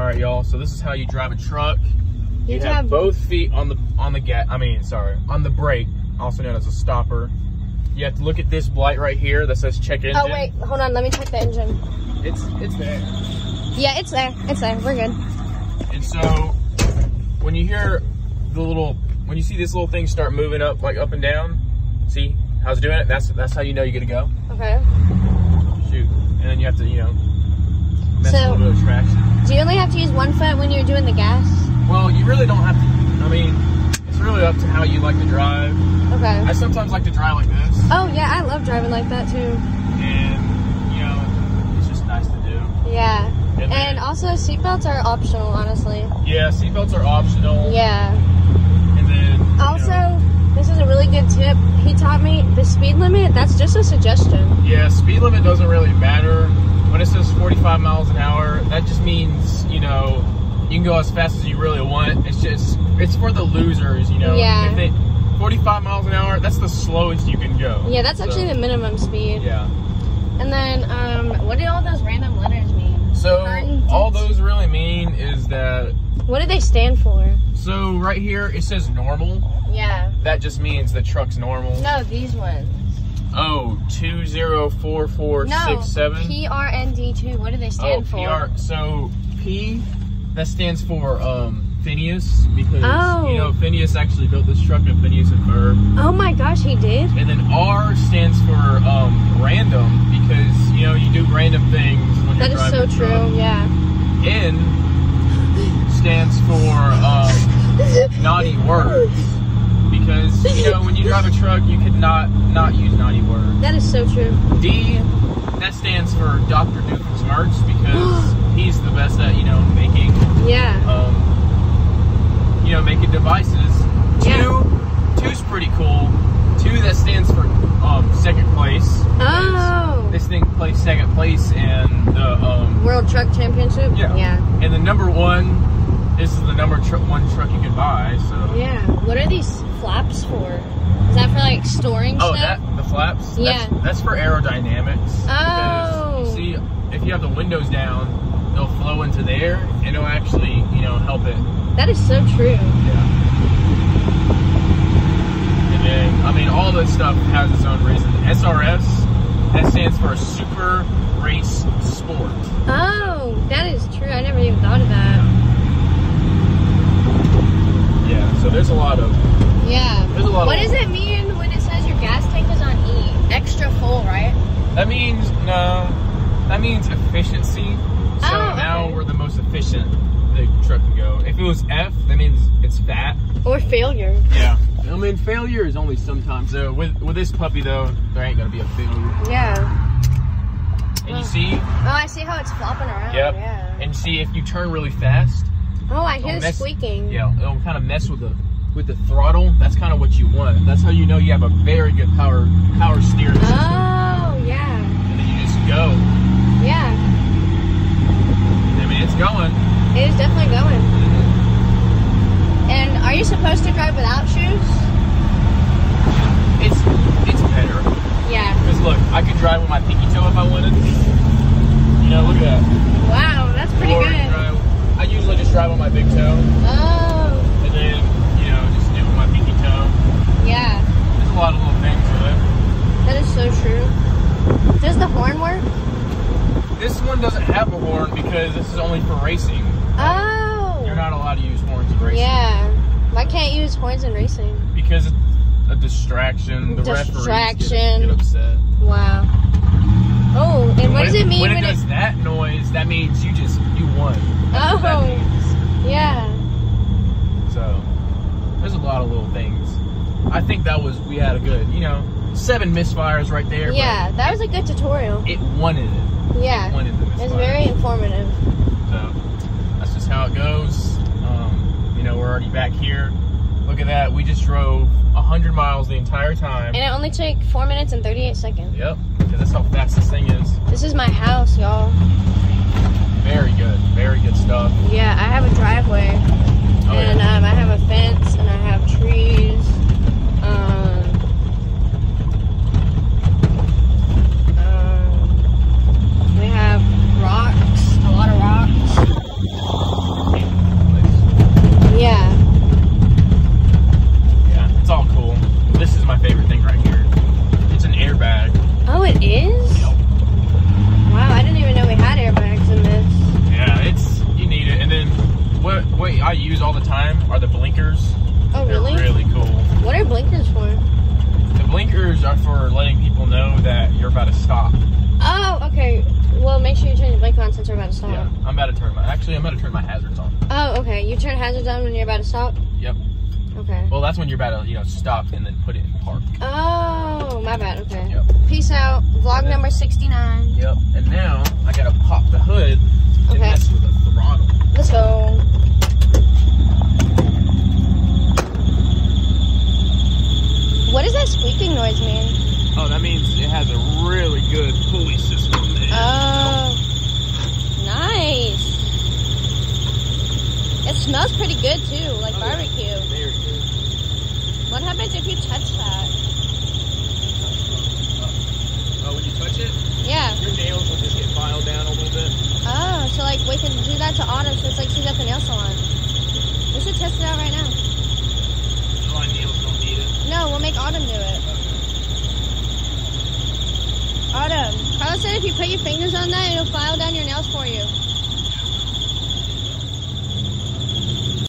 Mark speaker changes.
Speaker 1: All right, y'all. So this is how you drive a truck.
Speaker 2: You You, have both
Speaker 1: feet on the on the gas. I mean, sorry, on the brake, also known as a stopper. You have to look at this blight right here that says check engine. Oh wait,
Speaker 2: hold on. Let me check the engine.
Speaker 1: It's it's there.
Speaker 2: Yeah, it's there. It's there. We're good.
Speaker 1: And so when you hear the little when you see this little thing start moving up like up and down, see how's it doing it? That's that's how you know you get to go.
Speaker 2: Okay.
Speaker 1: Shoot. And then you have to, you know, So- a little bit.
Speaker 2: Do you only have to use one foot when you're doing the gas?
Speaker 1: Well, you really don't have to I mean, it's really up to how you like to drive.
Speaker 2: Okay. I
Speaker 1: sometimes like to drive like this.
Speaker 2: Oh yeah, I love driving like that too.
Speaker 1: and you know it's just nice to do.
Speaker 2: Yeah.
Speaker 1: And, And
Speaker 2: also seatbelts are optional, honestly.
Speaker 1: yeah, seatbelts are optional.
Speaker 2: Yeah.
Speaker 1: And then Also, know,
Speaker 2: this is a really good tip. He taught me the speed limit. That's just a suggestion.
Speaker 1: yeah, speed limit doesn't really matter when it says 45 miles an hour. That just means you know you can go as fast as you really want. It's just it's for the losers, you know. Yeah. If they 45 miles an hour, that's the slowest you can go. Yeah, that's actually the
Speaker 2: minimum speed.
Speaker 1: yeah.
Speaker 2: And then, um, what do all those random letters mean? So all
Speaker 1: those really mean is that
Speaker 2: What do they stand for?
Speaker 1: so right here it says normal.
Speaker 2: Yeah.
Speaker 1: That just means the truck's normal.
Speaker 2: No, these ones.
Speaker 1: Oh, two zero four four No. six seven.
Speaker 2: PRND2. What do they Oh, stand for?
Speaker 1: PR. So P, that stands for um Phineas because Oh. you know Phineas actually built this truck at Phineas and Ferb.
Speaker 2: Oh my gosh, he did?
Speaker 1: And then R stands for um random because you know you do random things when That you're is so driving a truck.
Speaker 2: true, yeah.
Speaker 1: N stands for um naughty words because you know when you drive a truck you could not not use naughty words.
Speaker 2: That is so true.
Speaker 1: D, that stands for Dr. Doofenshmirtz because he's the best at, you know, making,
Speaker 2: Yeah.
Speaker 1: um, you know, making devices. Yeah. Two, two's pretty cool. Two, that stands for um, second place. Oh.
Speaker 2: This
Speaker 1: thing placed second place in the, um,
Speaker 2: World Truck Championship? yeah. Yeah.
Speaker 1: And the number one, this is the number tr- one truck you can buy, so.
Speaker 2: Yeah. What are these flaps for? Is that for like storing Oh, stuff?
Speaker 1: that the flaps. Yeah. That's, that's for aerodynamics. Oh. Because you oh. see, if you have the windows down, they'll flow into there, and it'll actually, you know, help it.
Speaker 2: That is so true. Yeah.
Speaker 1: And then, I mean, all this stuff has its own reason. SRS, that stands for Super Race Sport.
Speaker 2: Oh, that is true. I never even thought of that.
Speaker 1: Yeah. Yeah, so there's a lot of.
Speaker 2: Yeah. There's a lot What does it mean when it says your gas tank is on E? Extra full, right?
Speaker 1: That means no. That means efficiency. So Oh, now okay. we're the most efficient the truck can go. If it was F, that means it's fat.
Speaker 2: Or failure.
Speaker 1: Yeah. I mean, failure is only sometimes. So with with this puppy though, there ain't gonna be a failure.
Speaker 2: Yeah.
Speaker 1: And you see, Oh,
Speaker 2: I see how it's flopping around. yep. Yeah.
Speaker 1: And see if you turn really fast,
Speaker 2: Oh, I hear Oh, the that's- squeaking.
Speaker 1: yeah, it'll kind of mess with the with the throttle. That's kind of what you want. That's how you know you have a very good power power steering oh, system.
Speaker 2: Oh, yeah.
Speaker 1: And then you just go.
Speaker 2: Yeah.
Speaker 1: I mean, it's going.
Speaker 2: It is definitely going. And are you supposed to drive without shoes?
Speaker 1: It's it's better.
Speaker 2: Yeah.
Speaker 1: Because look, I could drive with my pinky toe if I wanted. You know, look at that.
Speaker 2: Wow, that's pretty Or good.
Speaker 1: I usually just drive on my big toe,
Speaker 2: Oh,
Speaker 1: and then you know just do it with my pinky toe.
Speaker 2: yeah.
Speaker 1: There's a lot of little things with it.
Speaker 2: That is so true. Does the horn work?
Speaker 1: This one doesn't have a horn because this is only for racing.
Speaker 2: Oh. You're not
Speaker 1: allowed to use horns in racing.
Speaker 2: Yeah. Why can't you use horns in racing?
Speaker 1: Because it's a distraction. The referees Distraction. get, get upset.
Speaker 2: Wow. Oh, and what does it mean when, when it does
Speaker 1: that noise? That means you just you won. That's Oh.
Speaker 2: Yeah.
Speaker 1: So there's a lot of little things. I think that was we had a good, you know, seven misfires right there. Yeah, that was
Speaker 2: a good tutorial.
Speaker 1: It wanted it.
Speaker 2: Yeah.
Speaker 1: Wanted the misfire. It's very
Speaker 2: informative.
Speaker 1: So that's just how it goes. Um, you know, we're already back here. Look at that. We just drove 100 miles the entire time.
Speaker 2: And it only took 4 minutes and 38 seconds.
Speaker 1: Yep, because that's how fast this thing is.
Speaker 2: This is my house, y'all.
Speaker 1: Very good. Very good stuff.
Speaker 2: Yeah, I have a driveway. Oh,
Speaker 1: and
Speaker 2: yeah. um, I have a fence and I have trees.
Speaker 1: my favorite thing right here. It's an airbag.
Speaker 2: Oh, it is? Yep. Wow, I didn't even know we had airbags in this.
Speaker 1: Yeah, it's you need it. And then what what I use all the time are the blinkers.
Speaker 2: Oh, really? They're
Speaker 1: really cool.
Speaker 2: What are blinkers for?
Speaker 1: The blinkers are for letting people know that you're about to stop.
Speaker 2: Oh, okay. Well, make sure you turn your blink on since we're about to stop. Yeah,
Speaker 1: I'm about to turn my. Actually, I'm about to turn my hazards on.
Speaker 2: Oh, okay. You turn hazards on when you're about to stop.
Speaker 1: Yep.
Speaker 2: Okay.
Speaker 1: Well, that's when you're about to, you know, stop and then put it in park.
Speaker 2: Oh, my bad. Okay. Yep. Peace out. Vlog Okay. number 69.
Speaker 1: Yep. And now I gotta pop the hood and
Speaker 2: Okay. mess
Speaker 1: with the throttle.
Speaker 2: Let's go. What does that squeaking noise mean?
Speaker 1: Oh, that means it has a really good pulley system. Oh,
Speaker 2: nice. It smells pretty good too, like Oh, barbecue.
Speaker 1: Good.
Speaker 2: What happens if you touch that?
Speaker 1: Oh, when you touch it,
Speaker 2: Yeah.
Speaker 1: your nails will just get filed down a little bit.
Speaker 2: Oh, so like we can do that to Autumn since like she's at the nail salon. We should test it out right now.
Speaker 1: My nails don't need it.
Speaker 2: No, we'll make Autumn do it. Autumn, Carla said if you put your fingers on that, it'll file down your nails for you.